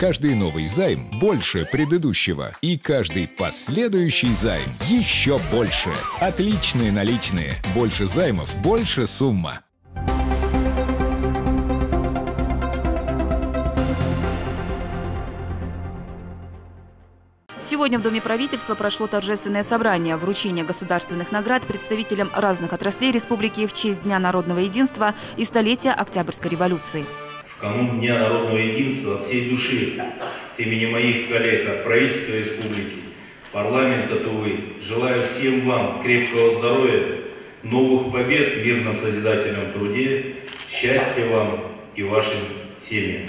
Каждый новый займ больше предыдущего. И каждый последующий займ еще больше. Отличные наличные. Больше займов, больше сумма. Сегодня в Доме правительства прошло торжественное собрание вручения государственных наград представителям разных отраслей республики в честь Дня народного единства и столетия Октябрьской революции. В канун Дня народного единства от всей души от имени моих коллег от правительства республики, парламента Тувы желаю всем вам крепкого здоровья, новых побед в мирном созидательном труде, счастья вам и вашим семьям.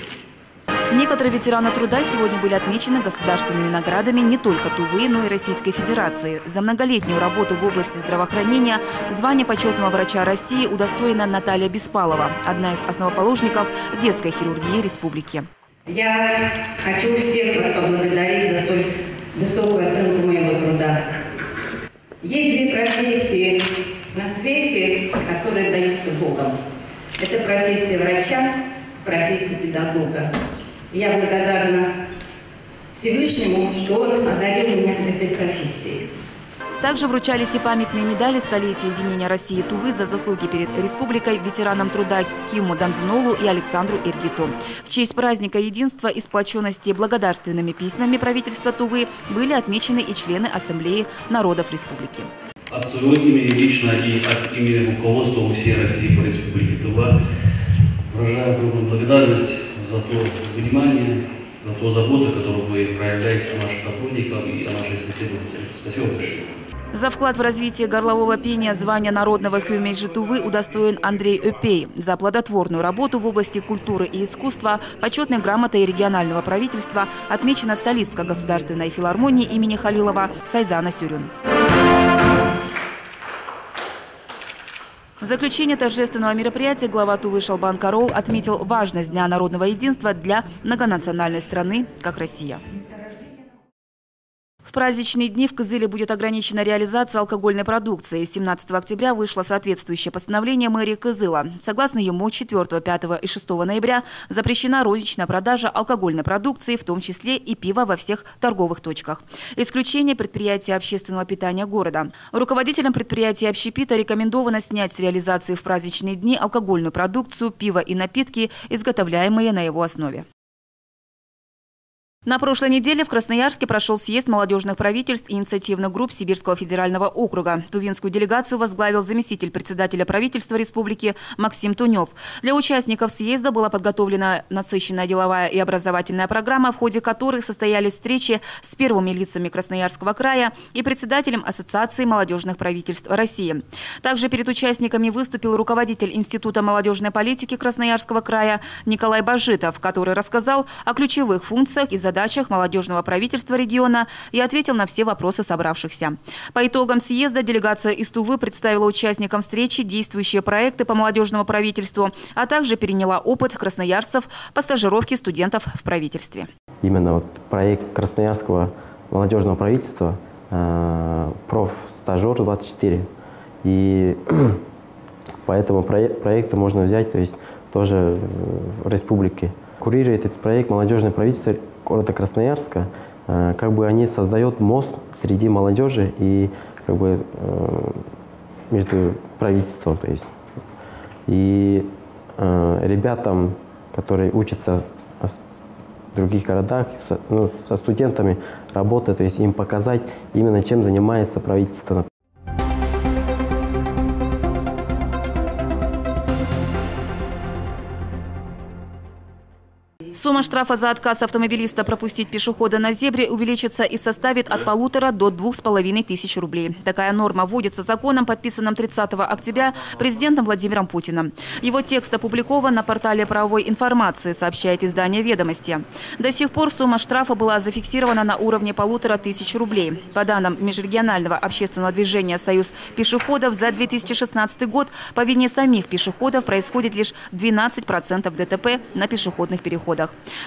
Некоторые ветераны труда сегодня были отмечены государственными наградами не только Тувы, но и Российской Федерации. За многолетнюю работу в области здравоохранения звание почетного врача России удостоена Наталья Беспалова, одна из основоположников детской хирургии республики. Я хочу всех вас поблагодарить за столь высокую оценку моего труда. Есть две профессии на свете, которые даются Богом. Это профессия врача, профессия педагога. Я благодарна Всевышнему, что Он одарил меня этой профессией. Также вручались и памятные медали столетия единения России и Тувы за заслуги перед республикой ветеранам труда Киму Данзенолу и Александру Иргиту. В честь праздника единства и сплоченности благодарственными письмами правительства Тувы были отмечены и члены Ассамблеи народов республики. От своего имени лично и от имени руководства всей России по республике Тува выражаю огромную благодарность за то внимание, за ту заботу, которую вы проявляете о наших сотрудниках и о наших исследователях. Спасибо большое. За вклад в развитие горлового пения звания народного хюмей Тувы удостоен Андрей Öpей. За плодотворную работу в области культуры и искусства почетной грамотой регионального правительства отмечена солистка Государственной филармонии имени Халилова Сайзана Сюрюн. В заключение торжественного мероприятия глава Тувы Шалбан Карол отметил важность Дня народного единства для многонациональной страны, как Россия. В праздничные дни в Кызыле будет ограничена реализация алкогольной продукции. 17 октября вышло соответствующее постановление мэрии Кызыла. Согласно ему, 4, 5 и 6 ноября запрещена розничная продажа алкогольной продукции, в том числе и пива во всех торговых точках. Исключение предприятия общественного питания города. Руководителям предприятия общепита рекомендовано снять с реализации в праздничные дни алкогольную продукцию, пиво и напитки, изготовляемые на его основе. На прошлой неделе в Красноярске прошел съезд молодежных правительств инициативных групп Сибирского федерального округа. Тувинскую делегацию возглавил заместитель председателя правительства республики Максим Тунев. Для участников съезда была подготовлена насыщенная деловая и образовательная программа, в ходе которой состоялись встречи с первыми лицами Красноярского края и председателем Ассоциации молодежных правительств России. Также перед участниками выступил руководитель Института молодежной политики Красноярского края Николай Бажитов, который рассказал о ключевых функциях и задачах задачах молодежного правительства региона и ответил на все вопросы собравшихся. По итогам съезда делегация из Тувы представила участникам встречи действующие проекты по молодежному правительству, а также переняла опыт красноярцев по стажировке студентов в правительстве. Именно вот проект Красноярского молодежного правительства э, «Профстажер 24». И по этому проекту можно взять, то есть тоже в республике. Курирует этот проект молодежное правительство города Красноярска, э, как бы они создают мост среди молодежи и как бы э, между правительством, то есть. И э, ребятам, которые учатся в других городах, ну, со студентами работать, то есть им показать именно чем занимается правительство, Сумма штрафа за отказ автомобилиста пропустить пешехода на зебре увеличится и составит от полутора до двух с половиной тысяч рублей. Такая норма вводится законом, подписанным 30 октября президентом Владимиром Путиным. Его текст опубликован на портале правовой информации, сообщает издание «Ведомости». До сих пор сумма штрафа была зафиксирована на уровне полутора тысяч рублей. По данным Межрегионального общественного движения «Союз пешеходов» за 2016 год по вине самих пешеходов происходит лишь 12% ДТП на пешеходных переходах.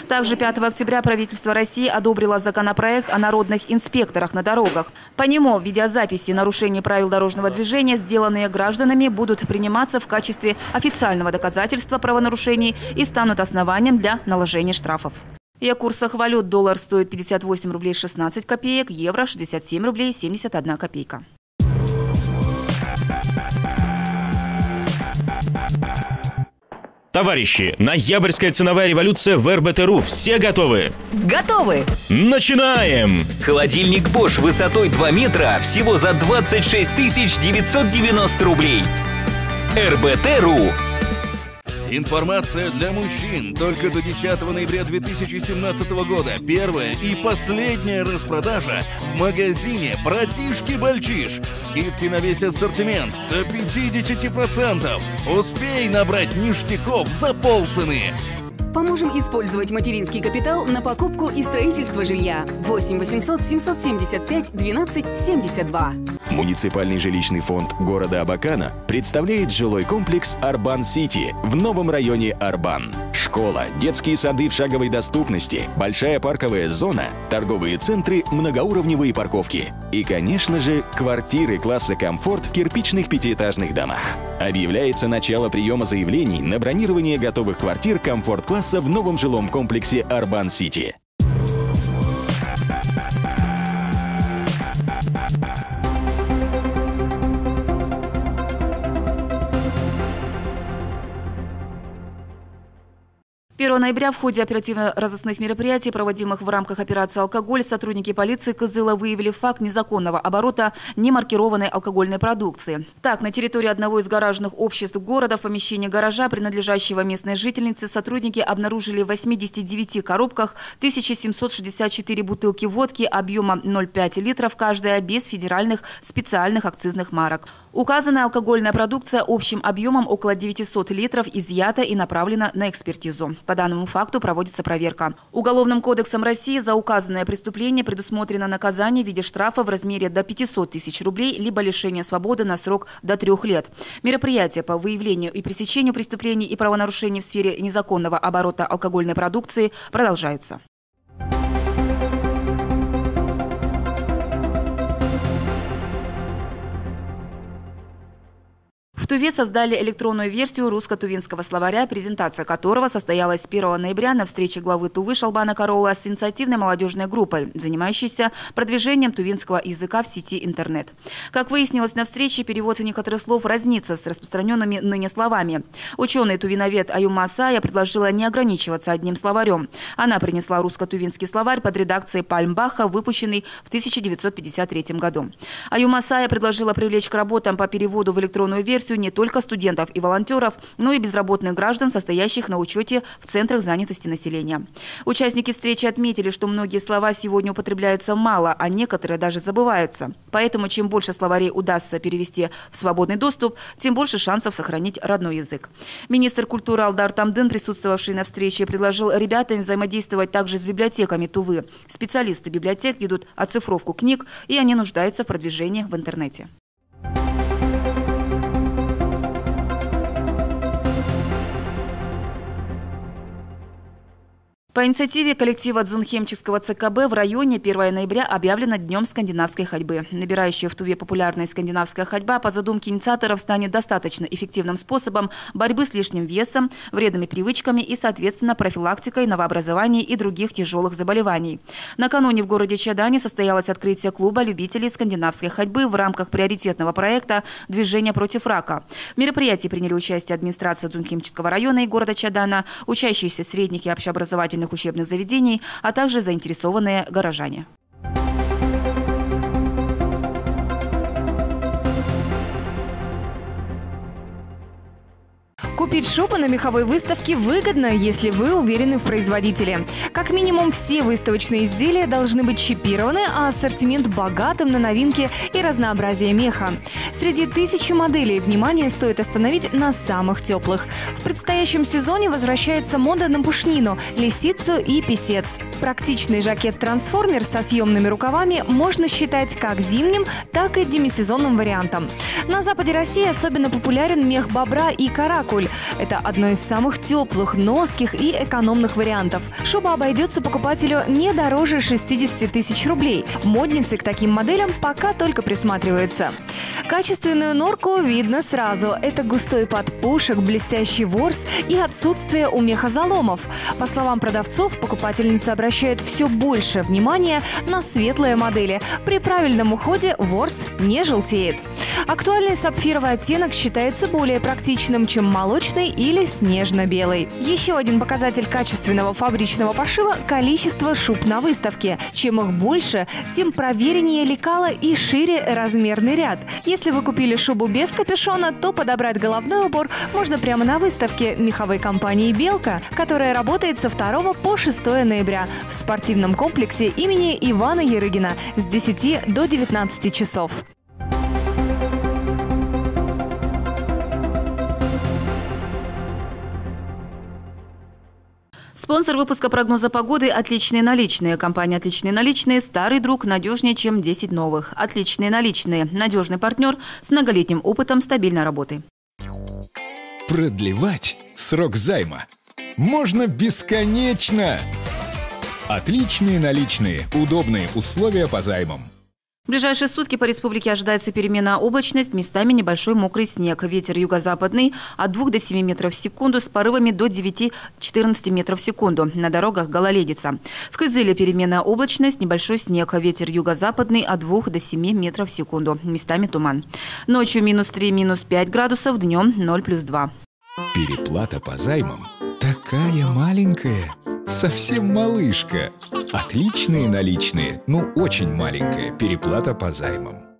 Также 5 октября правительство России одобрило законопроект о народных инспекторах на дорогах. По нему видеозаписи нарушений правил дорожного движения, сделанные гражданами, будут приниматься в качестве официального доказательства правонарушений и станут основанием для наложения штрафов. И о курсах валют. Доллар стоит 58 рублей 16 копеек, евро 67 рублей 71 копейка. Товарищи, ноябрьская ценовая революция в РБТРУ. Все готовы? Готовы! Начинаем! Холодильник Bosch высотой 2 метра всего за 26 990 рублей. РБТ.ру Информация для мужчин. Только до 10 ноября 2017 года первая и последняя распродажа в магазине «Братишки-Бальчиш». Скидки на весь ассортимент до 50%. Успей набрать ништяков за полцены. Поможем использовать материнский капитал на покупку и строительство жилья. 8 800 775 12 72. Муниципальный жилищный фонд города Абакана представляет жилой комплекс «Арбан-Сити» в новом районе Арбан. Школа, детские сады в шаговой доступности, большая парковая зона, торговые центры, многоуровневые парковки. И, конечно же, квартиры класса комфорт в кирпичных пятиэтажных домах. Объявляется начало приема заявлений на бронирование готовых квартир комфорт-класса в новом жилом комплексе «Арбан-Сити». Первого ноября в ходе оперативно-розыскных мероприятий, проводимых в рамках операции «Алкоголь», сотрудники полиции Кызыла выявили факт незаконного оборота немаркированной алкогольной продукции. Так, на территории одного из гаражных обществ города в помещении гаража, принадлежащего местной жительнице, сотрудники обнаружили в 89 коробках 1764 бутылки водки объемом 0,5 литров каждая без федеральных специальных акцизных марок. Указанная алкогольная продукция общим объемом около 900 литров изъята и направлена на экспертизу. По данному факту проводится проверка. Уголовным кодексом России за указанное преступление предусмотрено наказание в виде штрафа в размере до 500 тысяч рублей либо лишение свободы на срок до трех лет. Мероприятия по выявлению и пресечению преступлений и правонарушений в сфере незаконного оборота алкогольной продукции продолжаются. Туве создали электронную версию русско-тувинского словаря, презентация которого состоялась 1 ноября на встрече главы Тувы Шалбана Карола с инициативной молодежной группой, занимающейся продвижением тувинского языка в сети интернет. Как выяснилось на встрече, перевод некоторых слов разнится с распространенными ныне словами. Ученый-тувиновед Аюма Асая предложила не ограничиваться одним словарем. Она принесла русско-тувинский словарь под редакцией Пальмбаха, выпущенный в 1953 году. Аюма Асая предложила привлечь к работам по переводу в электронную версию не только студентов и волонтеров, но и безработных граждан, состоящих на учете в центрах занятости населения. Участники встречи отметили, что многие слова сегодня употребляются мало, а некоторые даже забываются. Поэтому чем больше словарей удастся перевести в свободный доступ, тем больше шансов сохранить родной язык. Министр культуры Алдар Тамдын, присутствовавший на встрече, предложил ребятам взаимодействовать также с библиотеками Тувы. Специалисты библиотек ведут оцифровку книг, и они нуждаются в продвижении в интернете. По инициативе коллектива Дзунхемческого ЦКБ в районе 1 ноября объявлено Днем скандинавской ходьбы. Набирающая в Туве популярная скандинавская ходьба по задумке инициаторов станет достаточно эффективным способом борьбы с лишним весом, вредными привычками и, соответственно, профилактикой новообразований и других тяжелых заболеваний. Накануне в городе Чадане состоялось открытие клуба любителей скандинавской ходьбы в рамках приоритетного проекта «Движение против рака». В мероприятии приняли участие администрация Дзунхемческого района и города Чадана, учащиеся средних и общеобразовательных профильных учебных заведений, а также заинтересованные горожане. Купить шубы на меховой выставке выгодно, если вы уверены в производителе. Как минимум все выставочные изделия должны быть чипированы, а ассортимент богатым на новинки и разнообразие меха. Среди тысячи моделей внимание стоит остановить на самых теплых. В предстоящем сезоне возвращается мода на пушнину, лисицу и писец. Практичный жакет «Трансформер» со съемными рукавами можно считать как зимним, так и демисезонным вариантом. На западе России особенно популярен мех бобра и каракуль. Это одно из самых теплых, носких и экономных вариантов. Шуба обойдется покупателю не дороже 60 тысяч рублей. Модницы к таким моделям пока только присматриваются. Качественную норку видно сразу. Это густой подпушек, блестящий ворс и отсутствие у меха заломов. По словам продавцов, покупательницы обращают все больше внимания на светлые модели. При правильном уходе ворс не желтеет. Актуальный сапфировый оттенок считается более практичным, чем молочный или снежно-белый. Еще один показатель качественного фабричного пошива – количество шуб на выставке. Чем их больше, тем провереннее лекала и шире размерный ряд. Если вы купили шубу без капюшона, то подобрать головной убор можно прямо на выставке меховой компании «Белка», которая работает со 2 по 6 ноября в спортивном комплексе имени Ивана Ярыгина с 10 до 19 часов. Спонсор выпуска прогноза погоды «Отличные наличные». Компания «Отличные наличные» – старый друг, надежнее, чем 10 новых. «Отличные наличные» – надежный партнер с многолетним опытом стабильной работы. Продлевать срок займа можно бесконечно. Отличные наличные. Удобные условия по займам. В ближайшие сутки по республике ожидается перемена облачность, местами небольшой мокрый снег. Ветер юго-западный от 2 до 7 метров в секунду с порывами до 9-14 метров в секунду. На дорогах гололедица. В Кызыле перемена облачность, небольшой снег. Ветер юго-западный от 2 до 7 метров в секунду. Местами туман. Ночью минус 3, минус 5 градусов, днем 0 плюс 2. Переплата по займам такая маленькая. Совсем малышка. Отличные наличные, но очень маленькая переплата по займам.